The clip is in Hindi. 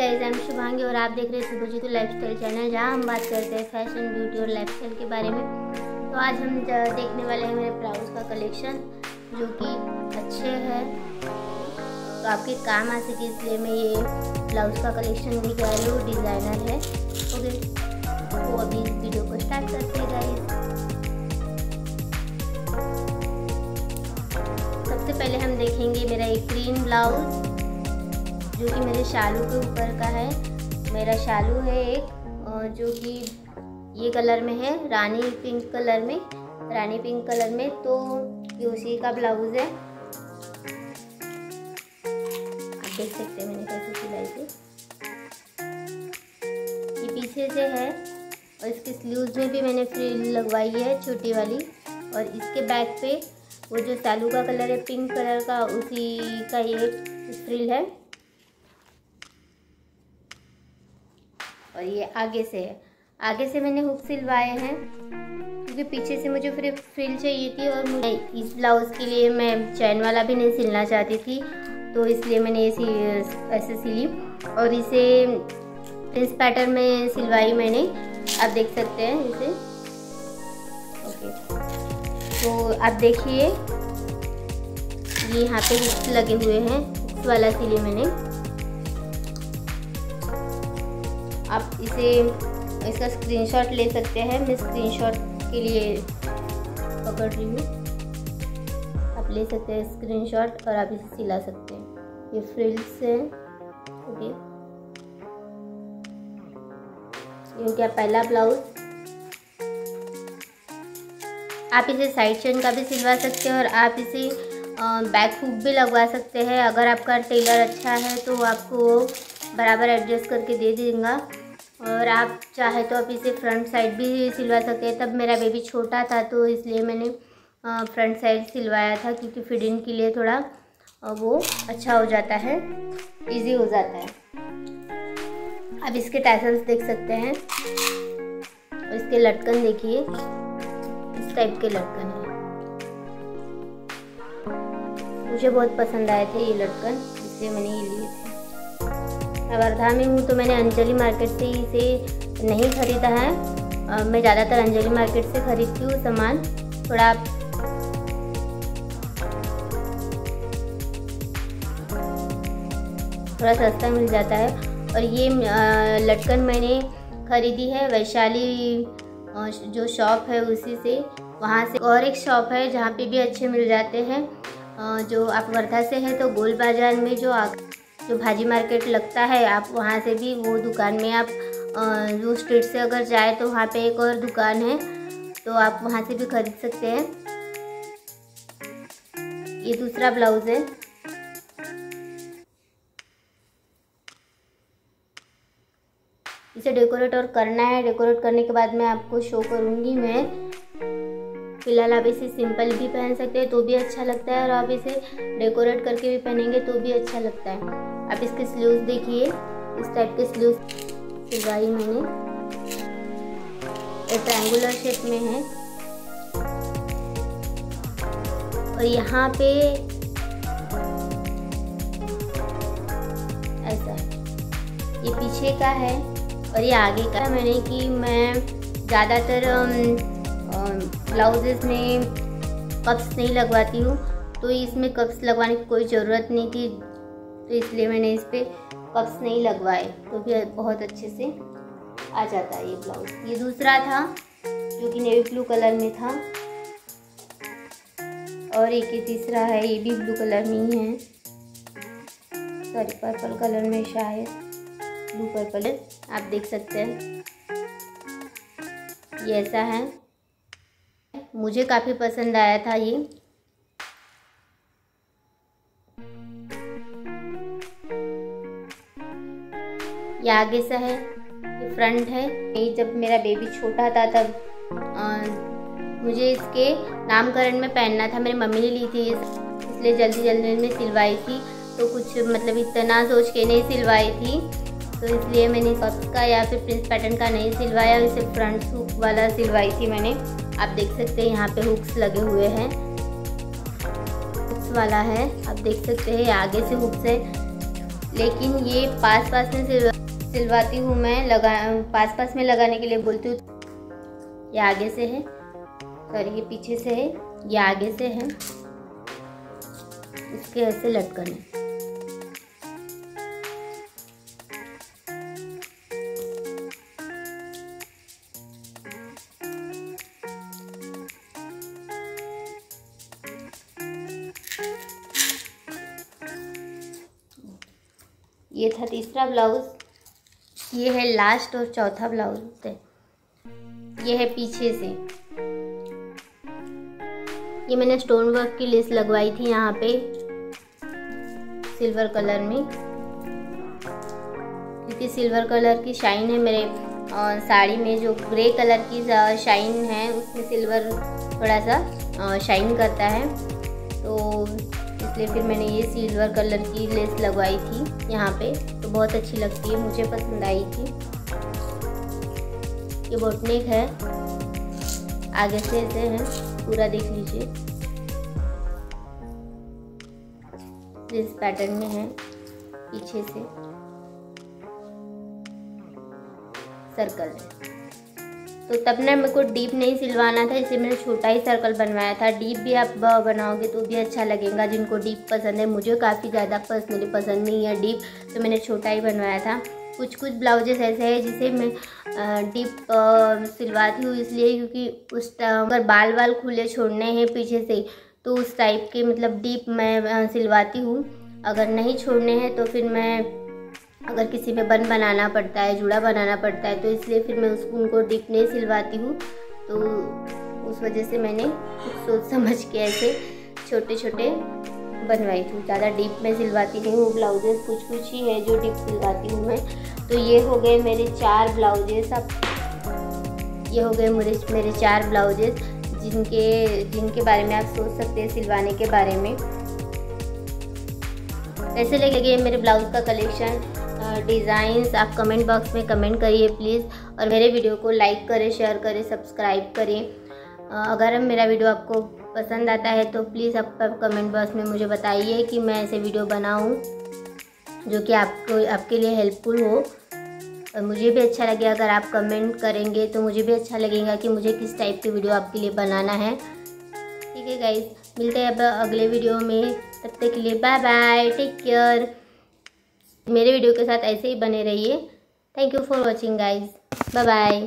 गाइस आई एम शुभांगी और आप देख रहे हैं शुभजीतु लाइफस्टाइल चैनल जहाँ हम बात करते हैं फ़ैशन ब्यूटी और लाइफस्टाइल के बारे में। तो आज हम देखने वाले हैं मेरे ब्लाउज का कलेक्शन जो कि अच्छे हैं। तो आपके काम आ सके इसलिए मैं ये ब्लाउज का कलेक्शन भी कह रही हूँ डिज़ाइनर है। ओके तो अभी इस वीडियो को स्टार्ट करते हैं गाइस सबसे पहले हम देखेंगे मेरा एक ग्रीन ब्लाउज। जो कि मेरे शालू के ऊपर का है। मेरा शालू है एक और जो कि ये कलर में है, रानी पिंक कलर में। रानी पिंक कलर में तो ये उसी का ब्लाउज है। आप देख सकते हैं मैंने कैसे सिलाई थी ये पीछे से है, और इसके स्लीव्स में भी मैंने फ्रिल लगवाई है, छोटी वाली। और इसके बैक पे वो जो सालू का कलर है पिंक कलर का, उसी का ये फ्रिल है। और ये आगे से है। आगे से मैंने हुक सिलवाए हैं। क्योंकि पीछे से मुझे फिर फ्रिल चाहिए थी और मुझे इस ब्लाउज़ के लिए मैं चैन वाला भी नहीं सिलना चाहती थी। तो इसलिए मैंने ऐसी ऐसे सिली। और इसे इस पैटर्न में सिलवाई मैंने। आप देख सकते हैं इसे। ओके। तो आप देखिए, ये यहाँ पे हुक्स लगे हुए हैं। हुक्स वाला सिली मैंने। आप इसे, इसका स्क्रीनशॉट ले सकते हैं। मैं स्क्रीनशॉट के लिए पकड़ रही हूँ। आप ले सकते हैं स्क्रीनशॉट और आप इसे सिला सकते हैं। ये फ्रिल्स हैं। ओके। ये क्या पहला ब्लाउज आप इसे साइड चेन का भी सिलवा सकते हैं और आप इसे बैक हुक भी लगवा सकते हैं। अगर आपका टेलर अच्छा है तो आपको बराबर एडजस्ट करके दे देगा। और आप चाहे तो आप इसे फ्रंट साइड भी सिलवा सकते हैं तब मेरा बेबी छोटा था तो इसलिए मैंने फ्रंट साइड सिलवाया था, क्योंकि फिडिंग के लिए थोड़ा वो अच्छा हो जाता है इजी हो जाता है। अब इसके टैसल्स देख सकते हैं। और इसके लटकन देखिए। इस टाइप के लटकन है। मुझे बहुत पसंद आए थे ये लटकन, इसलिए मैंने ये लिए थे। वर्धा में हूँ तो मैंने अंजलि मार्केट से इसे नहीं ख़रीदा है। मैं ज़्यादातर अंजलि मार्केट से ख़रीदती हूँ सामान। थोड़ा थोड़ा सस्ता मिल जाता है। और ये लटकन मैंने ख़रीदी है वैशाली जो शॉप है उसी से। वहाँ से और एक शॉप है जहाँ पे भी अच्छे मिल जाते हैं। जो आप वर्धा से हैं तो गोल बाज़ार में जो आ जो भाजी मार्केट लगता है, आप वहाँ से भी वो दुकान में आप जो स्ट्रीट से अगर जाए तो वहाँ पे एक और दुकान है तो आप वहाँ से भी खरीद सकते हैं। ये दूसरा ब्लाउज है। इसे डेकोरेट और करना है। डेकोरेट करने के बाद मैं आपको शो करूँगी मैं। फ़िलहाल आप इसे सिंपल भी पहन सकते हैं तो भी अच्छा लगता है, और आप इसे डेकोरेट करके भी पहनेंगे तो भी अच्छा लगता है। आप इसके स्लीव्स देखिए। इस टाइप के स्लीव्स सिलवाई मैंने। ट्रायंगुलर शेप में है। और यहाँ पे ऐसा। ये पीछे का है और ये आगे का। मैंने कि मैं ज़्यादातर ब्लाउजेस में कप्स नहीं लगवाती हूँ। तो इसमें कप्स लगवाने की कोई ज़रूरत नहीं थी तो इसलिए मैंने इस पर कप्स नहीं लगवाए तो भी बहुत अच्छे से आ जाता है ये ब्लाउज ये दूसरा था, जो कि नेवी ब्लू कलर में था। और एक ही तीसरा है, ये भी ब्लू कलर में ही है। सॉरी पर्पल कलर में शायद। ब्लू पर्पल आप देख सकते हैं। ये ऐसा है। मुझे काफ़ी पसंद आया था ये। ये आगे सा है ये फ्रंट है। ये जब मेरा बेबी छोटा था तब आ, मुझे इसके नामकरण में पहनना था। मेरी मम्मी ने ली थी इसलिए जल्दी जल्दी में सिलवाई थी। तो कुछ मतलब इतना सोच के नहीं सिलवाई थी। तो इसलिए मैंने कप्स का या फिर प्रिंस पैटर्न का नहीं सिलवाया इसे फ्रंट हुक वाला सिलवाई थी मैंने। आप देख सकते हैं यहाँ पे हुक्स लगे हुए हैं। हुक्स वाला है आप देख सकते हैं आगे से हुक्स है। लेकिन ये पास पास में सिलवाती हूँ मैं, लगा पास पास में लगाने के लिए बोलती हूँ। ये आगे से है। सॉरी, ये पीछे से है। ये आगे से है। इसके ऐसे लटकन। ये था तीसरा ब्लाउज़। ये है लास्ट और चौथा ब्लाउज है ये है पीछे से। ये मैंने स्टोन वर्क की लेस लगवाई थी यहाँ पे सिल्वर कलर में। क्योंकि सिल्वर कलर की शाइन है मेरे, और साड़ी में जो ग्रे कलर की शाइन है, उसमें सिल्वर थोड़ा सा शाइन करता है। तो इसलिए फिर मैंने ये सिल्वर कलर की लेस लगवाई थी यहाँ पे। तो बहुत अच्छी लगती है, मुझे पसंद आई थी। ये बोटनेक है। आगे से ऐसे है, पूरा देख लीजिए। इस पैटर्न में है, पीछे से। सर्कल है तो तब ना मेरे को डीप नहीं सिलवाना था, इसलिए मैंने छोटा ही सर्कल बनवाया था। डीप भी आप बनाओगे तो भी अच्छा लगेगा, जिनको डीप पसंद है। मुझे काफ़ी ज़्यादा पर्सनली पसंद नहीं है डीप तो मैंने छोटा ही बनवाया था। कुछ कुछ ब्लाउजेस ऐसे हैं जिसे मैं डीप सिलवाती हूँ इसलिए, क्योंकि उस अगर बाल बाल खुले छोड़ने हैं पीछे से तो उस टाइप के मतलब डीप मैं सिलवाती हूँ। अगर नहीं छोड़ने हैं तो फिर मैं अगर किसी में बन बनाना पड़ता है, जुड़ा बनाना पड़ता है तो इसलिए फिर मैं उसको, उनको डीप नहीं सिलवाती हूँ। तो उस वजह से मैंने कुछ सोच समझ के ऐसे छोटे छोटे बनवाई थी। ज़्यादा डीप में सिलवाती नहीं हूँ, ब्लाउजेस कुछ कुछ ही है जो डीप सिलवाती हूँ मैं। तो ये हो गए मेरे चार ब्लाउजेस अब। ये हो गए मेरे मेरे चार ब्लाउजेस, जिनके जिनके बारे में आप सोच सकते हैं सिलवाने के बारे में। ऐसे लगे मेरे ब्लाउज़ का कलेक्शन। डिज़ाइंस आप कमेंट बॉक्स में कमेंट करिए प्लीज़ और मेरे वीडियो को लाइक करें, शेयर करें, सब्सक्राइब करें। अगर मेरा वीडियो आपको पसंद आता है तो प्लीज़ आप कमेंट बॉक्स में मुझे बताइए कि मैं ऐसे वीडियो बनाऊँ जो कि आपको, आपके लिए हेल्पफुल हो। और मुझे भी अच्छा लगे, अगर आप कमेंट करेंगे तो मुझे भी अच्छा लगेगा कि मुझे किस टाइप की वीडियो आपके लिए बनाना है। ठीक है गाइज़ मिलते हैं अब अगले वीडियो में। तब तक के लिए बाय बाय टेक केयर मेरे वीडियो के साथ ऐसे ही बने रहिए। Thank you for watching guys bye bye